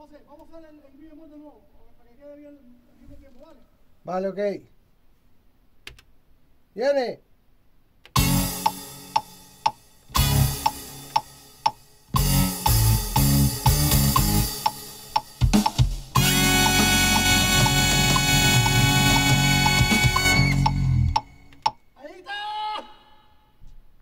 José, vamos a hacer el, el video de nuevo, para que quede bien el mismo tiempo, ¿vale? Vale, ok. Viene.